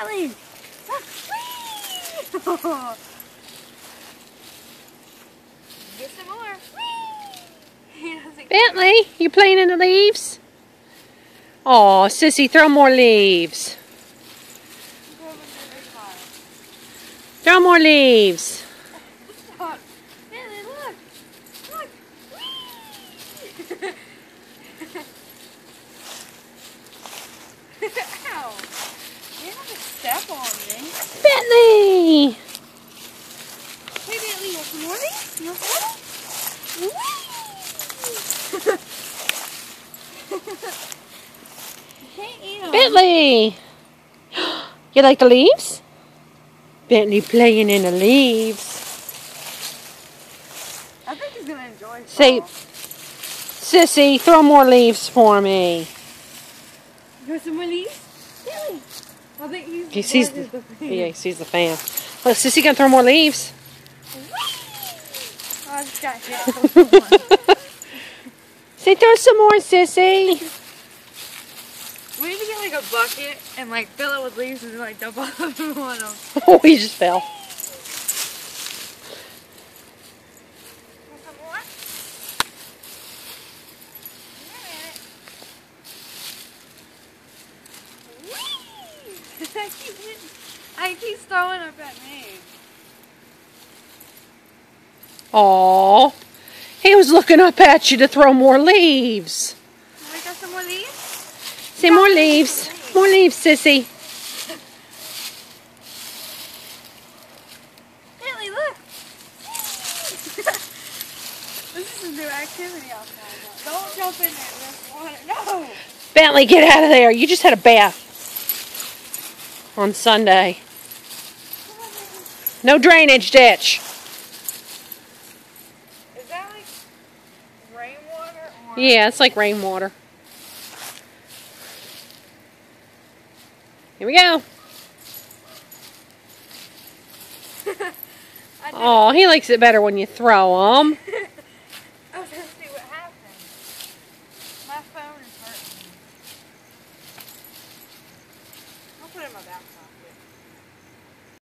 Get some more. Whee! He doesn't Bentley, you playing in the leaves? Oh, Sissy, throw more leaves. go over to the big pile. Throw more leaves. Bentley, look! Look! Whee! Ow! You have to step on me. Bentley! Hey, Bentley, some more? You want some more? you can't eat 'em. Bentley! You like the leaves? Bentley playing in the leaves. I think he's gonna enjoy Say- Sissy, throw more leaves for me. You want some more leaves? Bentley. I think he's He sees the, the yeah, he sees the fan. Look, Sissy gonna throw more leaves. Oh, I just got hit. Say, throw some more, Sissy. we need to get like a bucket and like fill it with leaves and like dump all of them on them. Oh, he just fell. Want some more? Whee! I keep hitting- I keep throwing up at me. Aw. He was looking up at you to throw more leaves. We got some more leaves? Say more leaves. More leaves, Sissy. Bentley, look! this is a new activity outside. Don't jump in there. There's water. No! Bentley, get out of there. You just had a bath on Sunday. No drainage ditch. Is that like rainwater or? Yeah, it's like rainwater. Here we go. Oh, he likes it better when you throw them. put it in my backpack.